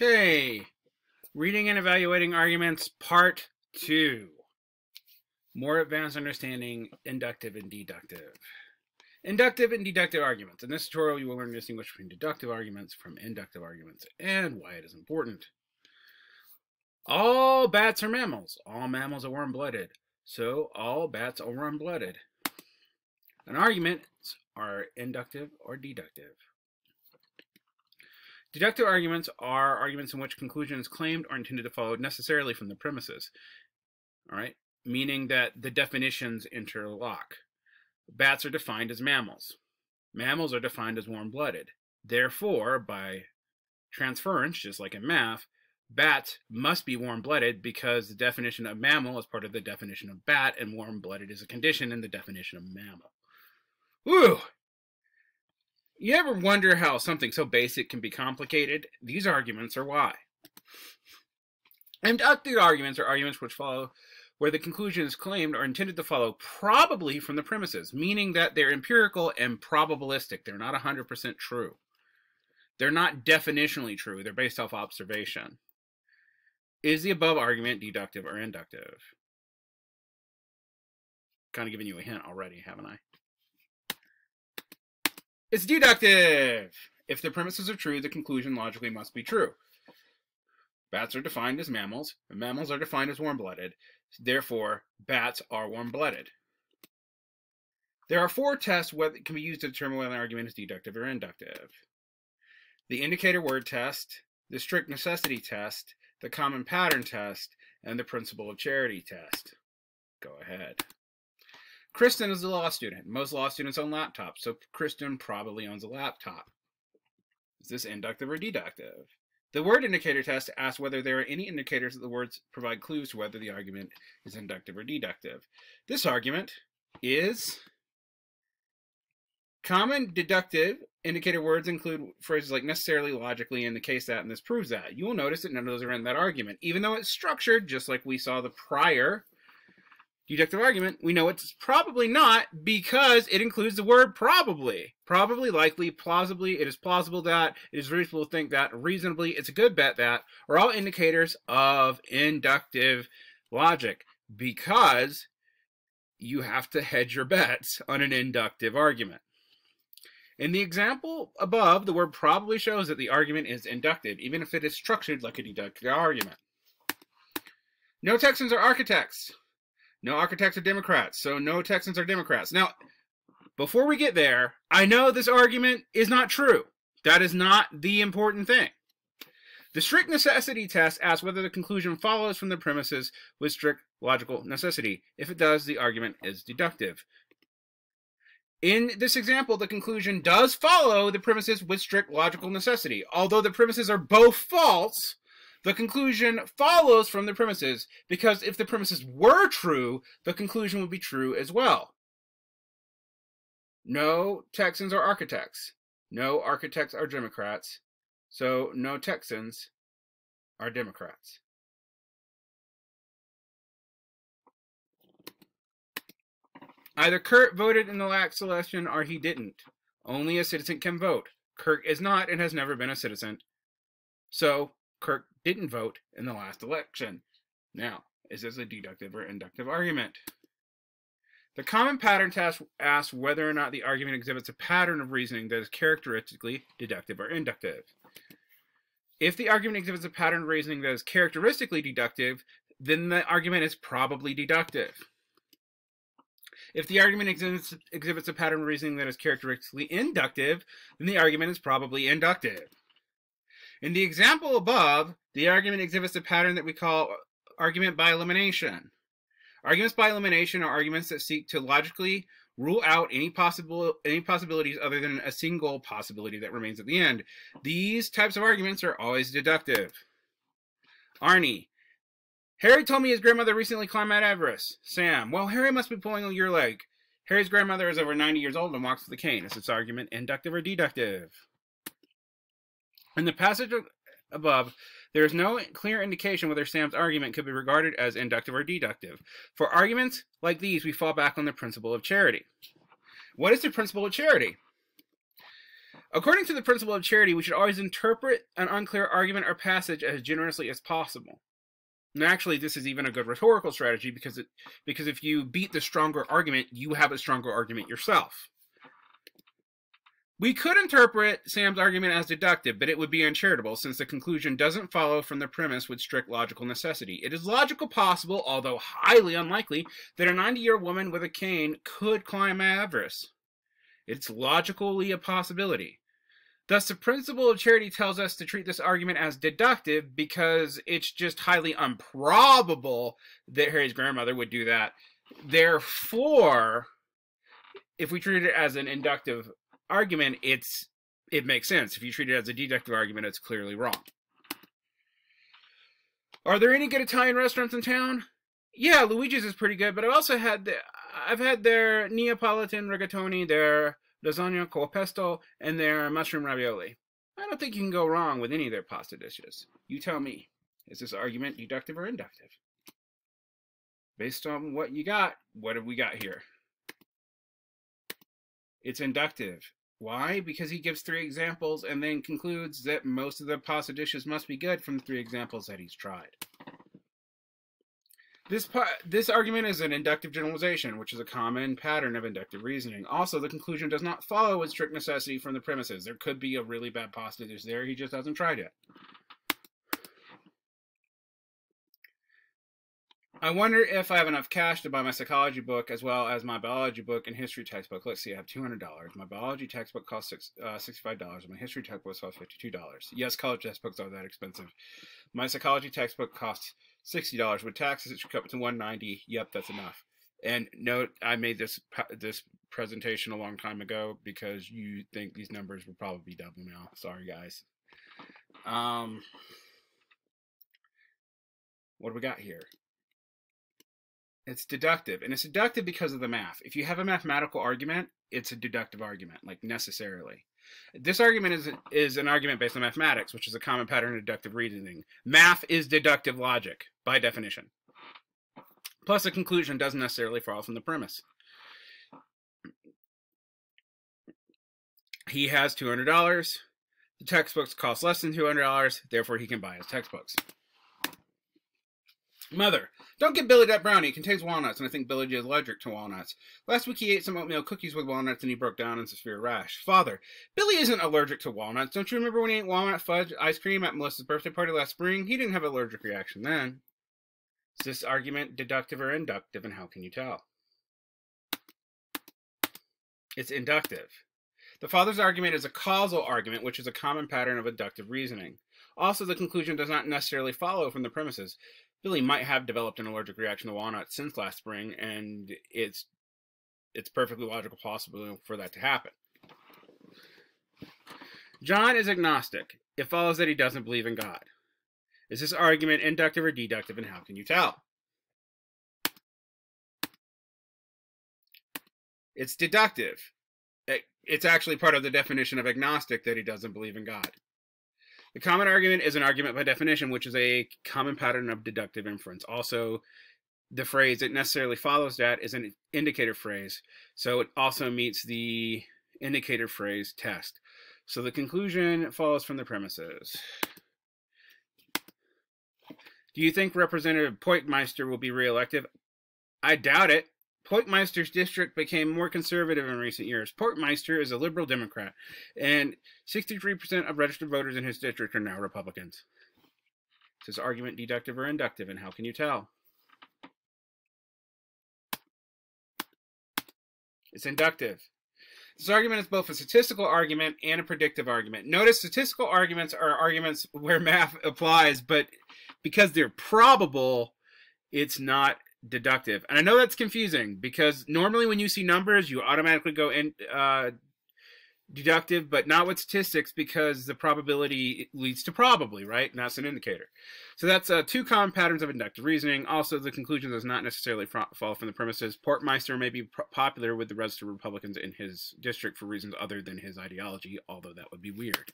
Okay, reading and evaluating arguments, part two. More advanced understanding, inductive and deductive. Inductive and deductive arguments. In this tutorial, you will learn to distinguish between deductive arguments from inductive arguments and why it is important. All bats are mammals. All mammals are warm-blooded. So all bats are warm-blooded. An arguments are inductive or deductive. Deductive arguments are arguments in which conclusions claimed or intended to follow necessarily from the premises. All right, meaning that the definitions interlock. Bats are defined as mammals. Mammals are defined as warm-blooded. Therefore, by transference, just like in math, bats must be warm-blooded because the definition of mammal is part of the definition of bat, and warm-blooded is a condition in the definition of mammal. Woo! You ever wonder how something so basic can be complicated? These arguments are why. Inductive arguments are arguments which follow where the conclusion is claimed or intended to follow probably from the premises, meaning that they're empirical and probabilistic. They're not 100% true. They're not definitionally true. They're based off observation. Is the above argument deductive or inductive? Kind of giving you a hint already, haven't I? It's deductive. If the premises are true, the conclusion logically must be true. Bats are defined as mammals, and mammals are defined as warm-blooded. Therefore, bats are warm-blooded. There are four tests that can be used to determine whether an argument is deductive or inductive. The indicator word test, the strict necessity test, the common pattern test, and the principle of charity test. Go ahead. Kristen is a law student. Most law students own laptops, so Kristen probably owns a laptop. Is this inductive or deductive? The word indicator test asks whether there are any indicators that the words provide clues to whether the argument is inductive or deductive. This argument is common deductive indicator words include phrases like necessarily, logically, in the case that, and this proves that. You will notice that none of those are in that argument, even though it's structured just like we saw the prior deductive argument, we know it's probably not because it includes the word probably. Probably, likely, plausibly, it is plausible that, it is reasonable to think that, reasonably, it's a good bet that, are all indicators of inductive logic because you have to hedge your bets on an inductive argument. In the example above, the word probably shows that the argument is inductive, even if it is structured like a deductive argument. No Texans are architects. No architects are Democrats, so no Texans are Democrats. Now, before we get there, I know this argument is not true. That is not the important thing. The strict necessity test asks whether the conclusion follows from the premises with strict logical necessity. If it does, the argument is deductive. In this example, the conclusion does follow the premises with strict logical necessity. Although the premises are both false, the conclusion follows from the premises because if the premises were true, the conclusion would be true as well. No Texans are architects. No architects are Democrats. So no Texans are Democrats. Either Kurt voted in the last election or he didn't. Only a citizen can vote. Kirk is not and has never been a citizen. So Kirk didn't vote in the last election. Now, is this a deductive or inductive argument? The common pattern test asks whether or not the argument exhibits a pattern of reasoning that is characteristically deductive or inductive. If the argument exhibits a pattern of reasoning that is characteristically deductive, then the argument is probably deductive. If the argument exhibits, exhibits a pattern of reasoning that is characteristically inductive, then the argument is probably inductive. In the example above, the argument exhibits a pattern that we call argument by elimination. Arguments by elimination are arguments that seek to logically rule out any possible any possibilities other than a single possibility that remains at the end. These types of arguments are always deductive. Arnie. Harry told me his grandmother recently climbed Mount Everest. Sam. Well, Harry must be pulling your leg. Harry's grandmother is over 90 years old and walks with a cane. Is this argument inductive or deductive? In the passage above, there is no clear indication whether Sam's argument could be regarded as inductive or deductive. For arguments like these, we fall back on the principle of charity. What is the principle of charity? According to the principle of charity, we should always interpret an unclear argument or passage as generously as possible. And actually, this is even a good rhetorical strategy because it because if you beat the stronger argument, you have a stronger argument yourself. We could interpret Sam's argument as deductive, but it would be uncharitable since the conclusion doesn't follow from the premise with strict logical necessity. It is logical possible, although highly unlikely, that a 90 year woman with a cane could climb Everest. It's logically a possibility. Thus, the principle of charity tells us to treat this argument as deductive because it's just highly improbable that Harry's grandmother would do that. Therefore, if we treat it as an inductive argument, it's it makes sense. If you treat it as a deductive argument, it's clearly wrong. Are there any good Italian restaurants in town? Yeah, Luigi's is pretty good, but I've also had the, I've had their Neapolitan rigatoni, their lasagna col pesto, and their mushroom ravioli. I don't think you can go wrong with any of their pasta dishes. You tell me. Is this argument deductive or inductive? Based on what you got, what have we got here? It's inductive. Why? Because he gives three examples and then concludes that most of the pasta dishes must be good from the three examples that he's tried. This this argument is an inductive generalization, which is a common pattern of inductive reasoning. Also, the conclusion does not follow with strict necessity from the premises. There could be a really bad pasta dish there, he just hasn't tried it. I wonder if I have enough cash to buy my psychology book as well as my biology book and history textbook. Let's see, I have $200. My biology textbook costs six, uh, $65. My history textbook costs $52. Yes, college textbooks are that expensive. My psychology textbook costs $60. With taxes, it should come to 190 Yep, that's enough. And note, I made this this presentation a long time ago because you think these numbers will probably be double now. Sorry, guys. Um, what do we got here? It's deductive, and it's deductive because of the math. If you have a mathematical argument, it's a deductive argument, like necessarily. This argument is is an argument based on mathematics, which is a common pattern of deductive reasoning. Math is deductive logic by definition. Plus, a conclusion doesn't necessarily follow from the premise. He has two hundred dollars. The textbooks cost less than two hundred dollars, therefore he can buy his textbooks. Mother, don't give Billy that brownie. It contains walnuts, and I think Billy is allergic to walnuts. Last week he ate some oatmeal cookies with walnuts and he broke down in severe rash. Father, Billy isn't allergic to walnuts. Don't you remember when he ate walnut fudge ice cream at Melissa's birthday party last spring? He didn't have an allergic reaction then. Is this argument deductive or inductive, and how can you tell? It's inductive. The father's argument is a causal argument, which is a common pattern of inductive reasoning. Also, the conclusion does not necessarily follow from the premises. Billy might have developed an allergic reaction to walnuts since last spring, and it's it's perfectly logical possible for that to happen. John is agnostic. It follows that he doesn't believe in God. Is this argument inductive or deductive, and how can you tell? It's deductive. It's actually part of the definition of agnostic that he doesn't believe in God. The common argument is an argument by definition, which is a common pattern of deductive inference. Also, the phrase that necessarily follows that is an indicator phrase, so it also meets the indicator phrase test. So the conclusion follows from the premises. Do you think Representative Poitmeister will be reelected? I doubt it. Poitmeister's district became more conservative in recent years. Portmeister is a liberal Democrat, and 63% of registered voters in his district are now Republicans. Is this argument deductive or inductive, and how can you tell? It's inductive. This argument is both a statistical argument and a predictive argument. Notice statistical arguments are arguments where math applies, but because they're probable, it's not deductive. And I know that's confusing because normally when you see numbers, you automatically go in uh, deductive, but not with statistics because the probability leads to probably, right? And that's an indicator. So that's uh, two common patterns of inductive reasoning. Also, the conclusion does not necessarily follow from the premises. Portmeister may be popular with the registered Republicans in his district for reasons other than his ideology, although that would be weird.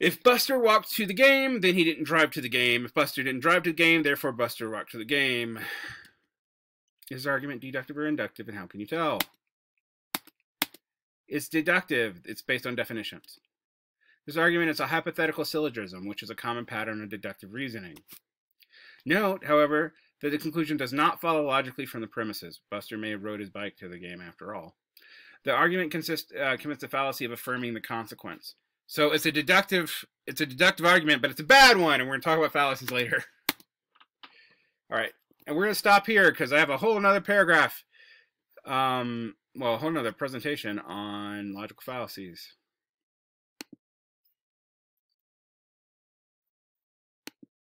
If Buster walked to the game, then he didn't drive to the game. If Buster didn't drive to the game, therefore Buster walked to the game. Is argument deductive or inductive, and how can you tell? It's deductive. It's based on definitions. This argument is a hypothetical syllogism, which is a common pattern of deductive reasoning. Note, however, that the conclusion does not follow logically from the premises. Buster may have rode his bike to the game after all. The argument consists uh, commits the fallacy of affirming the consequence. So it's a deductive it's a deductive argument, but it's a bad one, and we're gonna talk about fallacies later. all right, and we're gonna stop here because I have a whole another paragraph, um, well, a whole another presentation on logical fallacies.